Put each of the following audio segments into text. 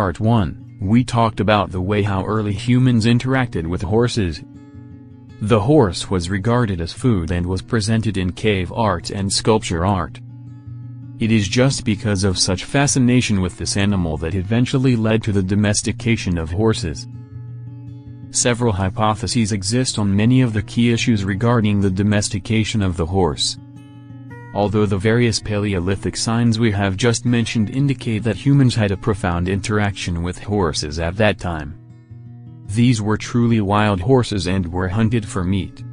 part 1, we talked about the way how early humans interacted with horses. The horse was regarded as food and was presented in cave art and sculpture art. It is just because of such fascination with this animal that eventually led to the domestication of horses. Several hypotheses exist on many of the key issues regarding the domestication of the horse. Although the various Paleolithic signs we have just mentioned indicate that humans had a profound interaction with horses at that time. These were truly wild horses and were hunted for meat.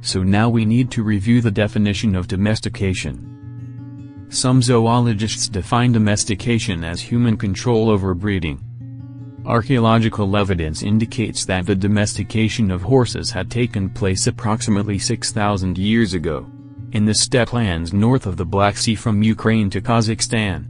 So now we need to review the definition of domestication. Some zoologists define domestication as human control over breeding. Archaeological evidence indicates that the domestication of horses had taken place approximately 6,000 years ago. In the steppe lands north of the Black Sea from Ukraine to Kazakhstan.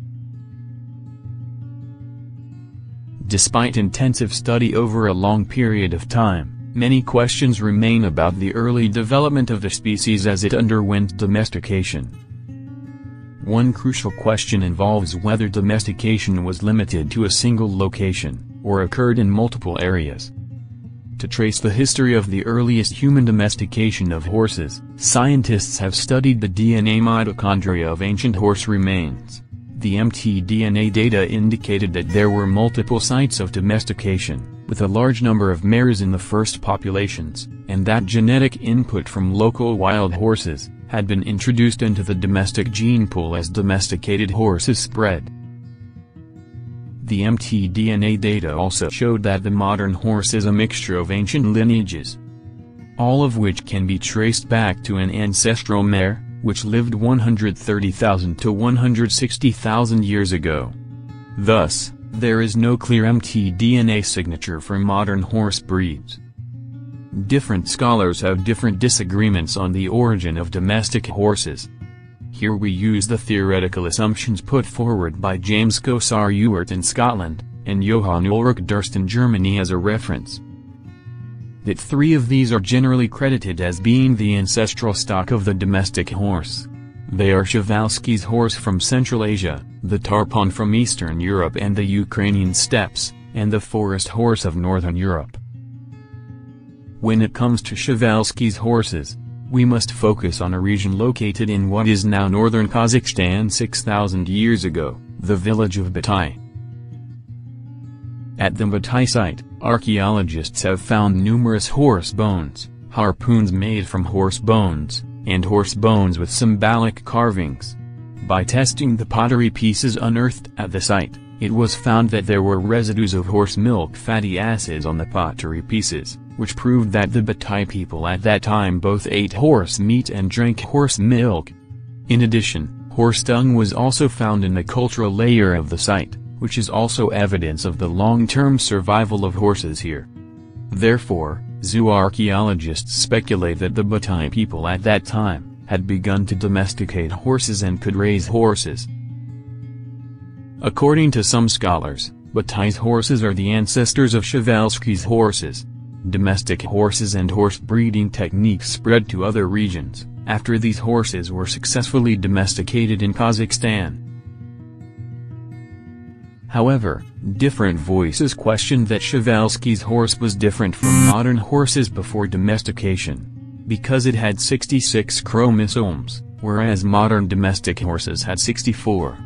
Despite intensive study over a long period of time, many questions remain about the early development of the species as it underwent domestication. One crucial question involves whether domestication was limited to a single location, or occurred in multiple areas. To trace the history of the earliest human domestication of horses, scientists have studied the DNA mitochondria of ancient horse remains. The mtDNA data indicated that there were multiple sites of domestication, with a large number of mares in the first populations, and that genetic input from local wild horses, had been introduced into the domestic gene pool as domesticated horses spread. The mtDNA data also showed that the modern horse is a mixture of ancient lineages, all of which can be traced back to an ancestral mare, which lived 130,000 to 160,000 years ago. Thus, there is no clear mtDNA signature for modern horse breeds. Different scholars have different disagreements on the origin of domestic horses. Here we use the theoretical assumptions put forward by James Cossar Ewart in Scotland, and Johann Ulrich Duerst in Germany as a reference. That three of these are generally credited as being the ancestral stock of the domestic horse. They are Przewalski's horse from Central Asia, the Tarpan from Eastern Europe and the Ukrainian steppes, and the forest horse of Northern Europe. When it comes to Przewalski's horses, we must focus on a region located in what is now northern Kazakhstan 6,000 years ago, the village of Botai. At the Botai site, archaeologists have found numerous horse bones, harpoons made from horse bones, and horse bones with symbolic carvings. By testing the pottery pieces unearthed at the site, it was found that there were residues of horse milk fatty acids on the pottery pieces which proved that the Botai people at that time both ate horse meat and drank horse milk. In addition, horse dung was also found in the cultural layer of the site, which is also evidence of the long-term survival of horses here. Therefore, zooarchaeologists speculate that the Botai people at that time, had begun to domesticate horses and could raise horses. According to some scholars, Botai's horses are the ancestors of Przewalski's horses. Domestic horses and horse breeding techniques spread to other regions, after these horses were successfully domesticated in Kazakhstan. However, different voices questioned that Przewalski's horse was different from modern horses before domestication, because it had 66 chromosomes, whereas modern domestic horses had 64.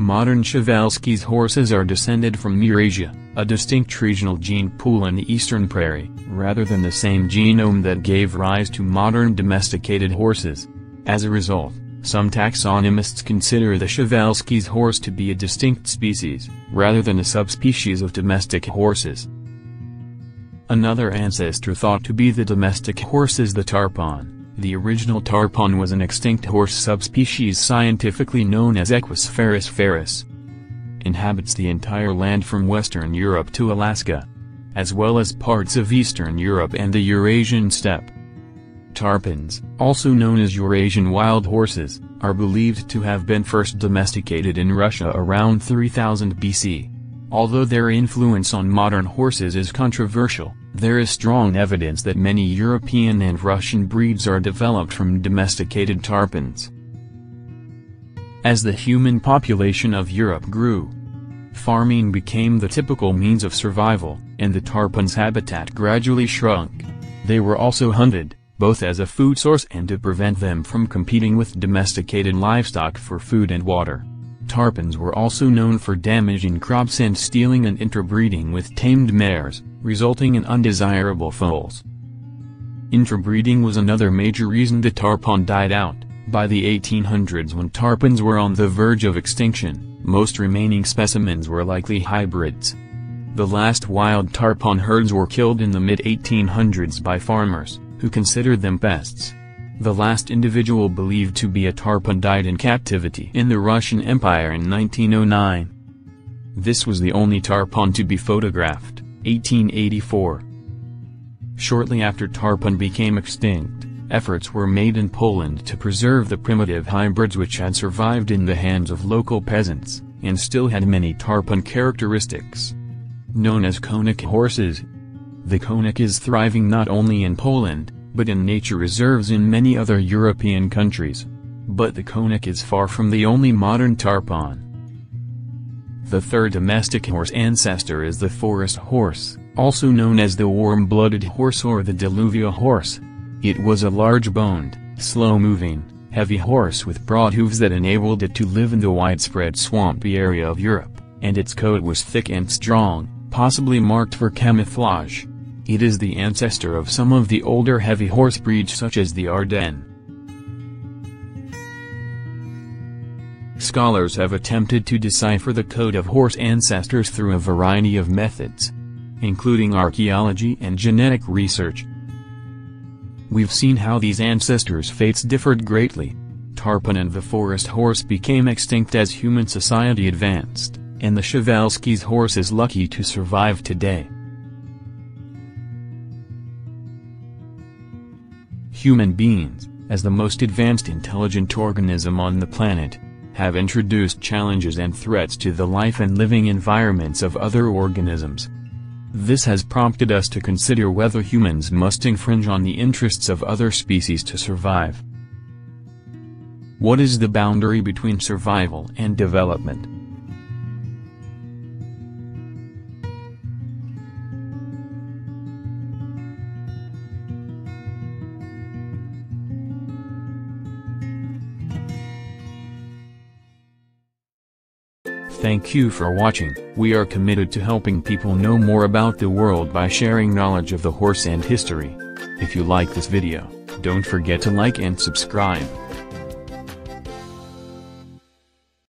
Modern Przewalski's horses are descended from Eurasia, a distinct regional gene pool in the eastern prairie, rather than the same genome that gave rise to modern domesticated horses. As a result, some taxonomists consider the Przewalski's horse to be a distinct species, rather than a subspecies of domestic horses. Another ancestor thought to be the domestic horse is the tarpan. The original tarpan was an extinct horse subspecies scientifically known as Equus ferus ferus. Inhabits the entire land from Western Europe to Alaska, as well as parts of Eastern Europe and the Eurasian steppe. Tarpans, also known as Eurasian wild horses, are believed to have been first domesticated in Russia around 3000 BC. Although their influence on modern horses is controversial, there is strong evidence that many European and Russian breeds are developed from domesticated tarpans. As the human population of Europe grew, Farming became the typical means of survival, and the tarpan's habitat gradually shrunk. They were also hunted, both as a food source and to prevent them from competing with domesticated livestock for food and water. Tarpans were also known for damaging crops and stealing and interbreeding with tamed mares, resulting in undesirable foals. Interbreeding was another major reason the tarpan died out. By the 1800s when tarpans were on the verge of extinction, most remaining specimens were likely hybrids. The last wild tarpan herds were killed in the mid-1800s by farmers, who considered them pests. The last individual believed to be a tarpan died in captivity in the Russian Empire in 1909. This was the only tarpan to be photographed, 1884. Shortly after tarpan became extinct, efforts were made in Poland to preserve the primitive hybrids which had survived in the hands of local peasants, and still had many tarpan characteristics. Known as konik horses. The konik is thriving not only in Poland, but in nature reserves in many other European countries. But the konik is far from the only modern tarpan. The third domestic horse ancestor is the forest horse, also known as the warm-blooded horse or the Diluvial horse. It was a large-boned, slow-moving, heavy horse with broad hooves that enabled it to live in the widespread swampy area of Europe, and its coat was thick and strong, possibly marked for camouflage. It is the ancestor of some of the older heavy horse breeds such as the Ardennes. Scholars have attempted to decipher the code of horse ancestors through a variety of methods, including archaeology and genetic research. We've seen how these ancestors' fates differed greatly. Tarpan and the forest horse became extinct as human society advanced, and the Przewalski's horse is lucky to survive today. Human beings, as the most advanced intelligent organism on the planet, have introduced challenges and threats to the life and living environments of other organisms. This has prompted us to consider whether humans must infringe on the interests of other species to survive. What is the boundary between survival and development? Thank you for watching. We are committed to helping people know more about the world by sharing knowledge of the horse and history. If you like this video, don't forget to like and subscribe.